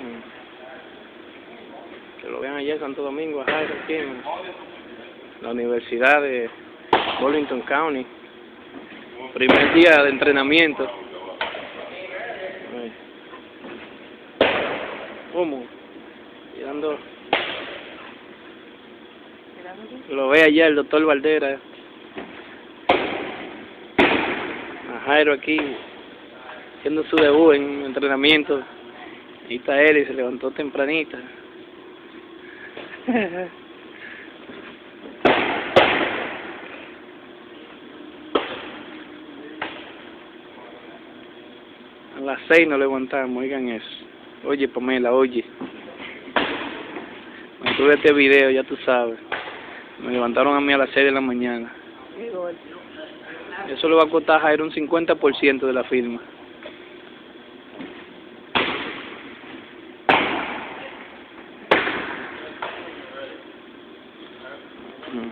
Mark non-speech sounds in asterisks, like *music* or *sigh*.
Mm. Que lo vean allá en Santo Domingo, a Jairo, aquí en la Universidad de Burlington County. Primer día de entrenamiento. ¿Cómo? Y dando... Lo ve allá el doctor Valdera. A Jairo aquí, haciendo su debut en entrenamiento. Ahí está él y se levantó tempranita. *laughs* A las seis nos levantamos, oigan eso. Oye, Pamela, oye. Cuando tuve este video, ya tú sabes. Me levantaron a mí a las seis de la mañana. Eso le va a costar a Jairo un 50% de la firma. Mm -hmm.